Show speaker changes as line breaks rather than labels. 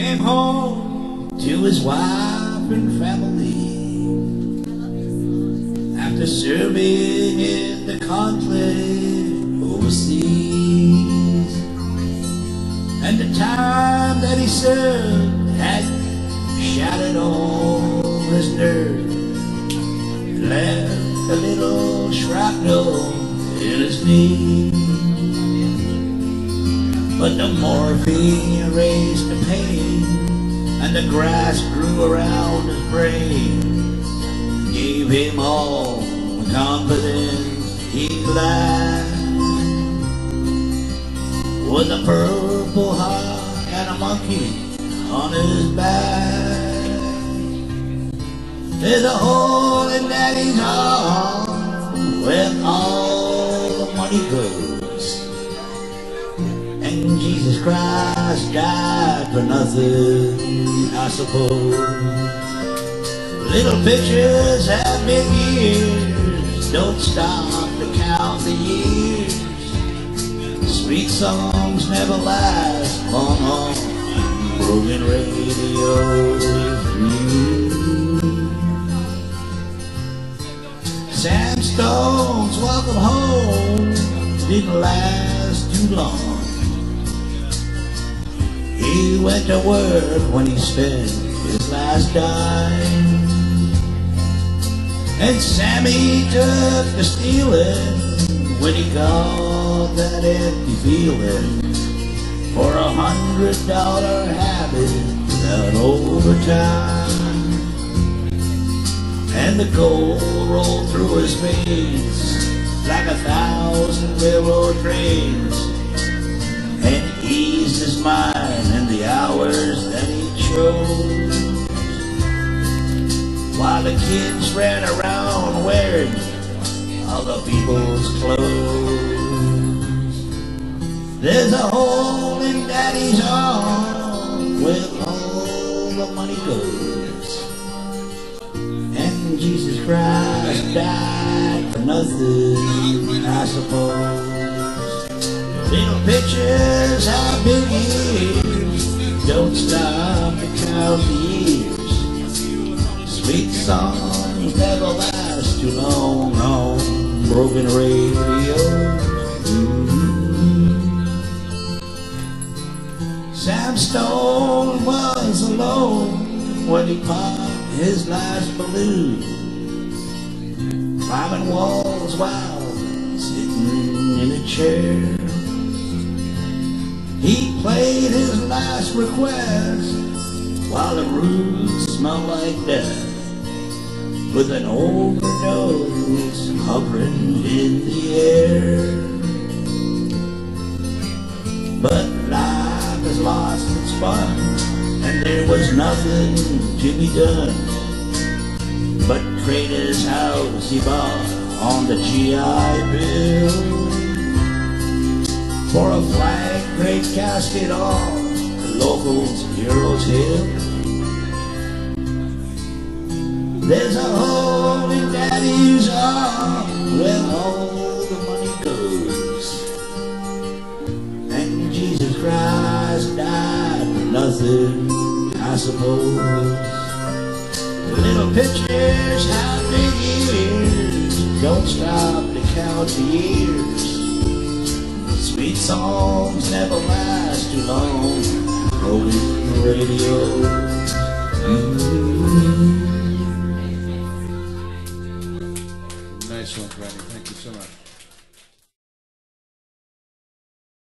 came home to his wife and family after serving in the conflict overseas. And the time that he served had shattered all his nerve and left a little shrapnel in his knee. But the morphine pain and the grass grew around his brain. Gave him all the confidence he lacked. With a purple heart and a monkey on his back. There's a hole in daddy's arm where all the money goes. And Jesus Christ died for nothing, I suppose. Little pictures have big ears, don't stop to count the years. Sweet songs never last long on broken radio. Sam Stone's welcome home didn't last too long. He went to work when he spent his last dime. And Sammy took to stealing when he got that empty feeling for a hundred dollar habit that overtime. And the gold rolled through his veins like a thousand railroad trains. And eased his mind in the hours that he chose. While the kids ran around wearing other people's clothes. There's a hole in daddy's arm where all the money goes. And Jesus Christ died for nothing, I suppose. Little pictures have big ears, don't stop the years. Sweet songs never last too long on broken radio. Mm-hmm. Sam Stone was alone when he popped his last balloon. Climbing walls while sitting in a chair. He played his last request while the room smelled like death with an overdose hovering in the air. But life has lost its fun, and there was nothing to be done but trade his house he bought on the GI Bill for a flag great casket all, the locals Heroes Hill. There's a hole in daddy's arm where all the money goes. And Jesus Christ died for nothing, I suppose. Little pictures have big ears, don't stop to count the years. Sweet songs never last too long, broken radio. Mm-hmm.
Nice one, Granny. Thank you so much.